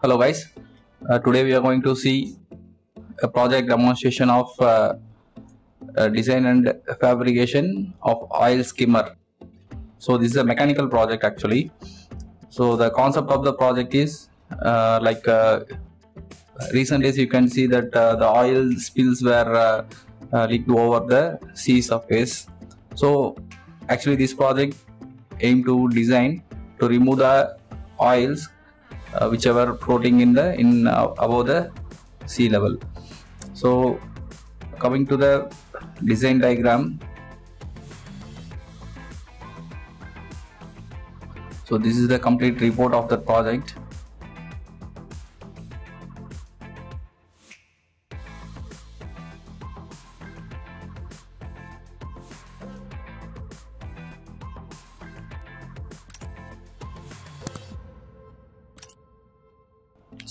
Hello guys, uh, today we are going to see a project demonstration of uh, uh, design and fabrication of oil skimmer. So this is a mechanical project actually. So the concept of the project is uh, like uh, recent days you can see that the oil spills were leaked over the sea surface. So actually this project aim to design to remove the oils uh, whichever floating in the in uh, above the sea level. So coming to the design diagram. So this is the complete report of the project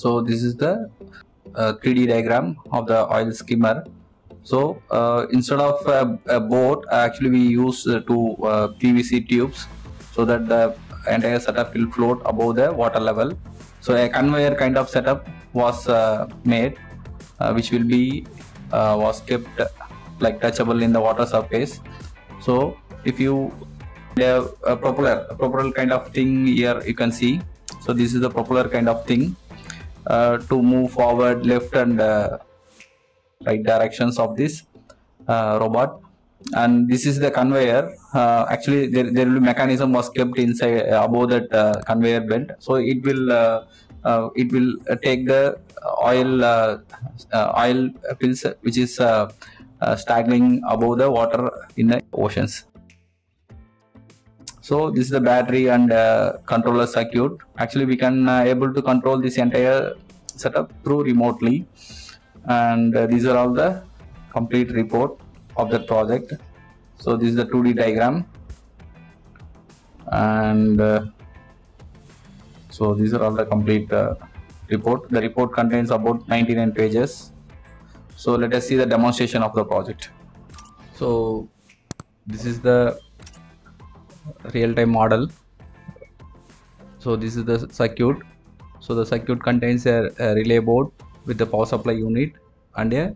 so this is the uh, 3d diagram of the oil skimmer. So uh, instead of a, a boat actually we use uh, two pvc tubes so that the entire setup will float above the water level. So a conveyor kind of setup was uh, made uh, which will be uh, was kept like touchable in the water surface. So if you have a propeller a propeller kind of thing here you can see. So this is the propeller kind of thing uh, to move forward left and uh, right directions of this uh, robot. And this is the conveyor. Uh, actually there, there will be mechanism was kept inside uh, above that uh, conveyor belt. So it will it will take the oil oil pills which is staggering above the water in the oceans so this is the battery and uh, controller circuit. Actually we can uh, able to control this entire setup through remotely. And uh, these are all the complete report of the project. So this is the 2d diagram. And uh, so these are all the complete uh, report. The report contains about 99 pages. So let us see the demonstration of the project. So this is the real-time model. So this is the circuit. So the circuit contains a, a relay board with the power supply unit and a,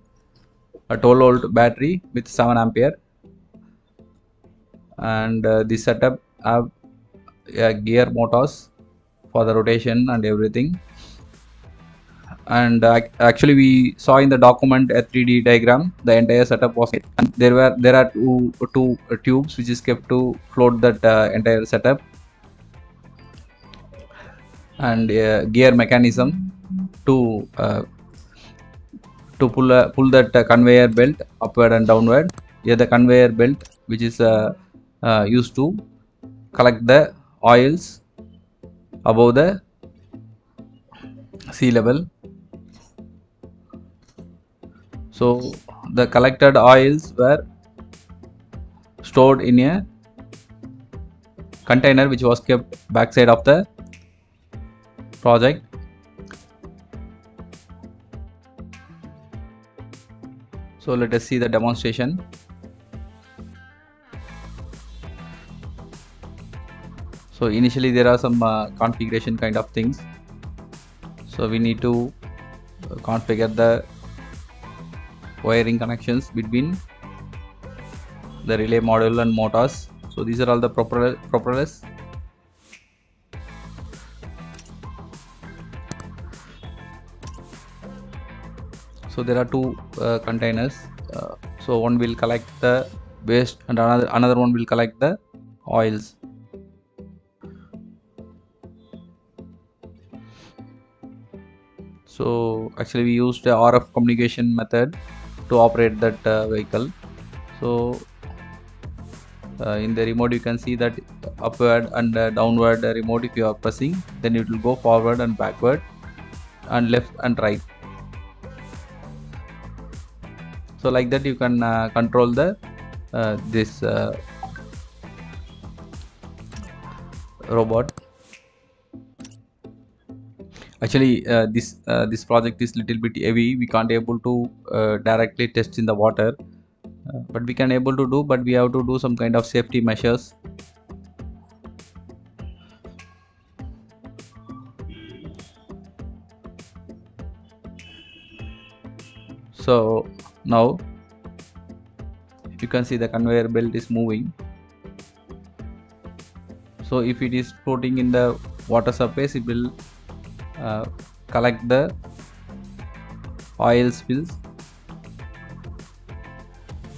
a 12 volt battery with 7 ampere. And uh, this setup have a gear motors for the rotation and everything and uh, actually we saw in the document a 3d diagram. The entire setup was and there were there are two two uh, tubes which is kept to float that uh, entire setup. And uh, gear mechanism to uh, to pull a, pull that uh, conveyor belt upward and downward. Here the conveyor belt which is uh, uh, used to collect the oils above the sea level so the collected oils were stored in a container which was kept backside of the project. So let us see the demonstration. So initially there are some uh, configuration kind of things. So we need to uh, configure the wiring connections between the relay module and motors. So these are all the propeller propellers so there are two uh, containers. Uh, so one will collect the waste and another another one will collect the oils. So actually we used the rf communication method to operate that uh, vehicle. So uh, in the remote you can see that upward and uh, downward remote if you are pressing then it will go forward and backward and left and right. So like that you can uh, control the uh, this uh, robot actually uh, this uh, this project is little bit heavy. We can't able to uh, directly test in the water. Uh, but we can able to do but we have to do some kind of safety measures. So now you can see the conveyor belt is moving. So if it is floating in the water surface it will uh, collect the oil spills.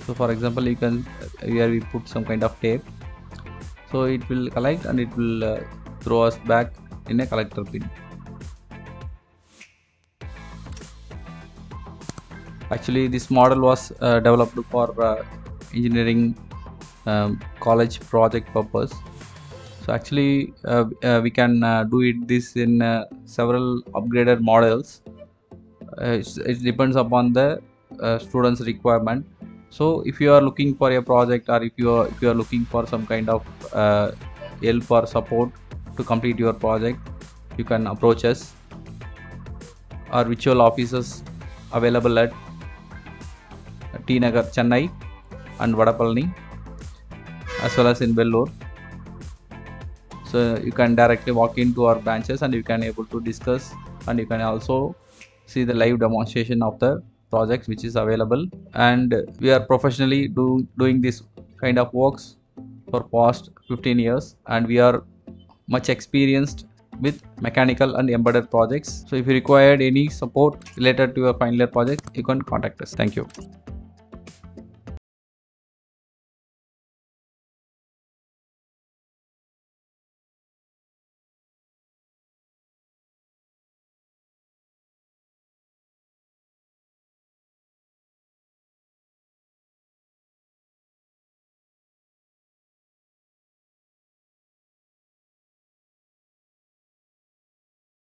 So for example you can here we put some kind of tape. So it will collect and it will uh, throw us back in a collector bin. Actually this model was uh, developed for uh, engineering um, college project purpose so actually uh, uh, we can uh, do it this in several upgraded models. It depends upon the students requirement. So if you are looking for a project or if you are if you are looking for some kind of help or support to complete your project you can approach us. Our virtual offices available at T Nagar, Chennai, and Vadapalani, as well as in Vellore. You can directly walk into our branches and you can able to discuss and you can also see the live demonstration of the projects which is available. And we are professionally do, doing this kind of works for past 15 years and we are much experienced with mechanical and embedded projects. So if you required any support related to your final year project you can contact us. Thank you